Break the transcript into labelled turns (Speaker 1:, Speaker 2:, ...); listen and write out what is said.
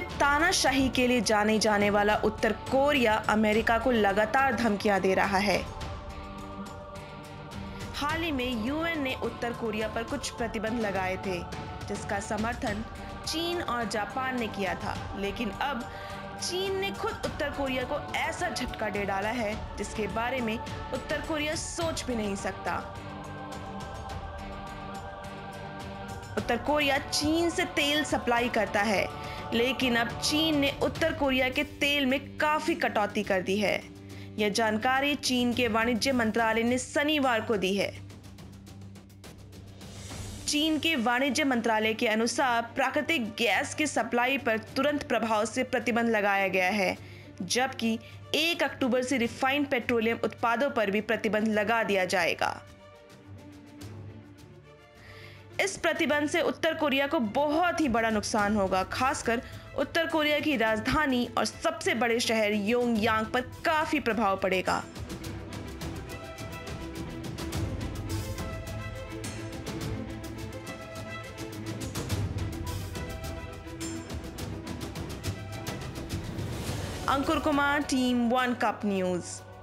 Speaker 1: तानाशाही के लिए जाने जाने वाला उत्तर कोरिया अमेरिका को लगातार धमकियाँ दे रहा है। हाल ही में यूएन ने उत्तर कोरिया पर कुछ प्रतिबंध लगाए थे, जिसका समर्थन चीन और जापान ने किया था। लेकिन अब चीन ने खुद उत्तर कोरिया को ऐसा झटका दे डाला है, जिसके बारे में उत्तर कोरिया सोच भी नहीं सकता। उत्तर कोरिया चीन से तेल सप्लाई करता है। लेकिन अब चीन ने उत्तर कोरिया के तेल में काफ़ी कटौती कर दी है। यह जानकारी चीन के वाणिज्य मंत्रालय ने शनिवार को दी है। चीन के वाणिज्य मंत्रालय के अनुसार प्राकृतिक गैस की सप्लाई पर तुरंत प्रभाव से प्रतिबंध लगाया गया है, जबकि 1 अक्टूबर से रिफाइंड पेट्रोलियम उत्पादों पर भी प्रतिबंध लगा दिया जाएगा। इस प्रतिबंध से उत्तर कोरिया को बहुत ही बड़ा नुकसान होगा, खासकर उत्तर कोरिया की राजधानी और सबसे बड़े शहर योंगयांग पर काफ़ी प्रभाव पड़ेगा। Ankur Kumar, team one cup news.